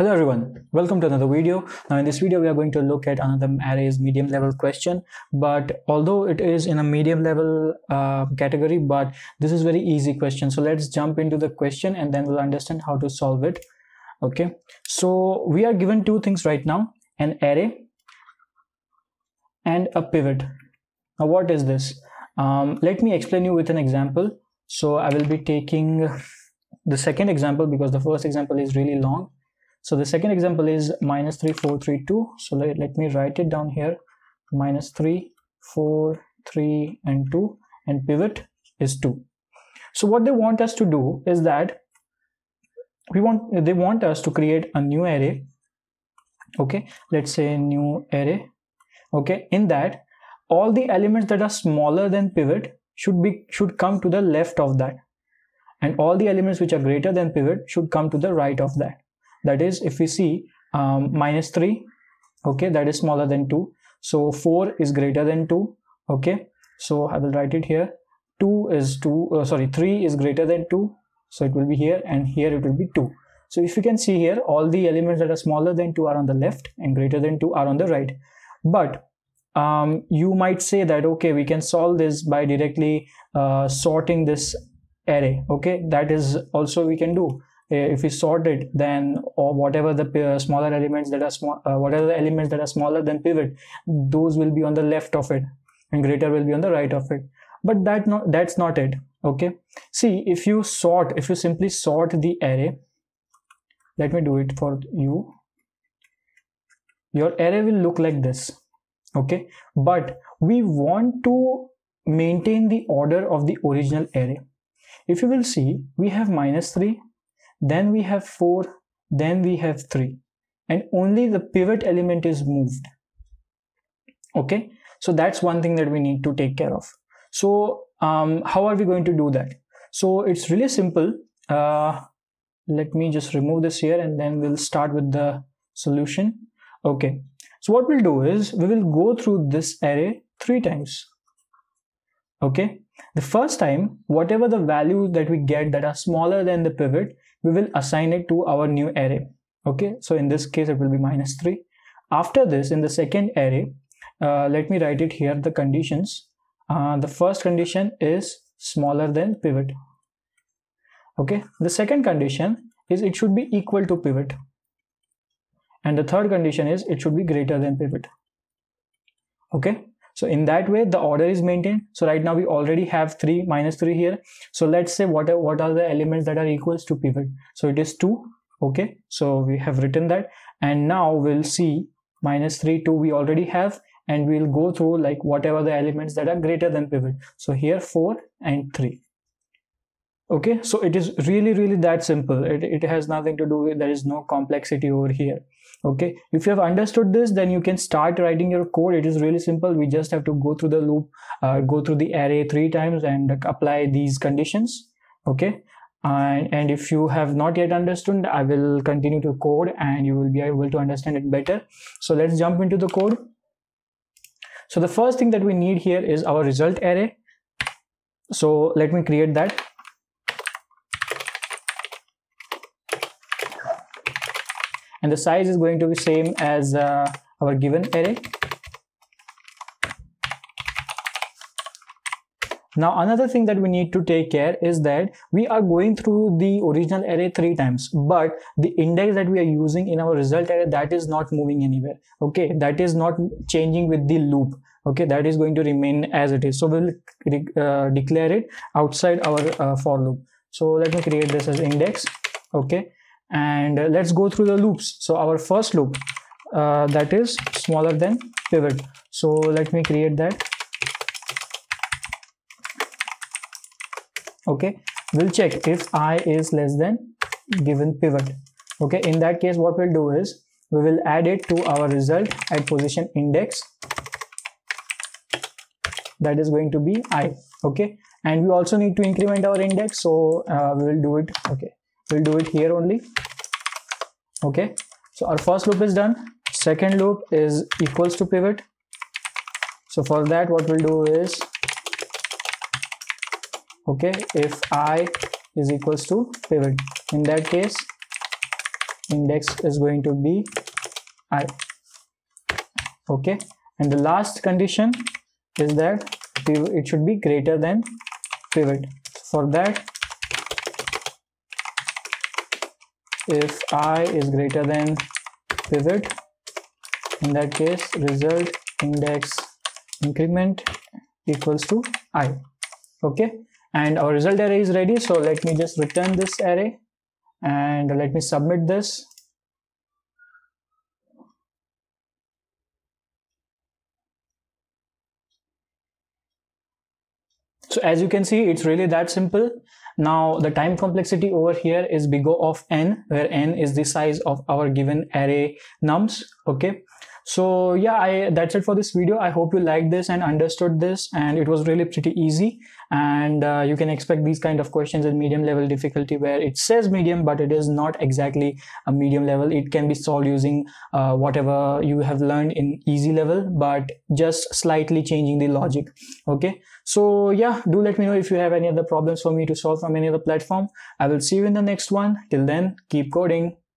Hello everyone, welcome to another video. Now in this video we are going to look at another arrays medium level question but although it is in a medium level uh, category but this is very easy question so let's jump into the question and then we'll understand how to solve it. Okay, so we are given two things right now an array and a pivot. Now what is this? Um, let me explain you with an example. So I will be taking the second example because the first example is really long so the second example is minus 3, 4, 3, 2. So let, let me write it down here. Minus 3, 4, 3 and 2 and pivot is 2. So what they want us to do is that we want they want us to create a new array. Okay, let's say new array. Okay, in that all the elements that are smaller than pivot should be should come to the left of that and all the elements which are greater than pivot should come to the right of that that is if we see um, minus 3 okay that is smaller than 2 so 4 is greater than 2 okay. So i will write it here. 2 is 2 uh, sorry 3 is greater than 2 so it will be here and here it will be 2 so if you can see here all the elements that are smaller than 2 are on the left and greater than 2 are on the right. But um, you might say that okay we can solve this by directly uh, sorting this array okay. That is also we can do if we sort it then or whatever the uh, smaller elements that are small uh, whatever the elements that are smaller than pivot those will be on the left of it and greater will be on the right of it. But that not that's not it okay? See if you sort if you simply sort the array let me do it for you. Your array will look like this okay? But we want to maintain the order of the original array. If you will see we have minus 3 then we have 4 then we have 3 and only the pivot element is moved. Okay? So that's one thing that we need to take care of. So um, how are we going to do that? So it's really simple. Uh, let me just remove this here and then we'll start with the solution. Okay. So what we'll do is we will go through this array three times. Okay? The first time whatever the values that we get that are smaller than the pivot we will assign it to our new array. Okay so in this case it will be minus 3 after this in the second array uh, let me write it here the conditions. Uh, the first condition is smaller than pivot. Okay the second condition is it should be equal to pivot. And the third condition is it should be greater than pivot. Okay so in that way the order is maintained. So right now we already have 3 minus 3 here. So let's say what are, what are the elements that are equals to pivot? So it is 2 okay. So we have written that. And now we'll see minus 3 2 we already have. And we'll go through like whatever the elements that are greater than pivot. So here 4 and 3 okay. So it is really really that simple. It, it has nothing to do with there is no complexity over here okay if you have understood this then you can start writing your code. It is really simple. We just have to go through the loop uh, go through the array three times and apply these conditions. Okay and, and if you have not yet understood i will continue to code and you will be able to understand it better. So let's jump into the code. So the first thing that we need here is our result array. So let me create that and the size is going to be same as uh, our given array. Now another thing that we need to take care is that we are going through the original array three times but the index that we are using in our result array that is not moving anywhere. Okay? That is not changing with the loop. Okay? That is going to remain as it is. So we'll uh, declare it outside our uh, for loop. So let me create this as index. Okay and let's go through the loops. So our first loop uh, that is smaller than pivot. So let me create that. Okay. We'll check if i is less than given pivot. Okay. In that case what we'll do is we will add it to our result at position index. That is going to be i. Okay. And we also need to increment our index. So uh, we will do it. Okay we'll do it here only. Okay. So our first loop is done. Second loop is equals to pivot. So for that what we'll do is okay if i is equals to pivot. In that case index is going to be i. Okay. And the last condition is that it should be greater than pivot. For that if i is greater than pivot. In that case result index increment equals to i. Okay? And our result array is ready so let me just return this array and let me submit this. So as you can see it's really that simple now the time complexity over here is big o of n where n is the size of our given array nums okay so yeah I, that's it for this video. I hope you liked this and understood this and it was really pretty easy. And uh, you can expect these kind of questions in medium level difficulty where it says medium but it is not exactly a medium level. It can be solved using uh, whatever you have learned in easy level but just slightly changing the logic. Okay? So yeah do let me know if you have any other problems for me to solve from any other platform. I will see you in the next one. Till then keep coding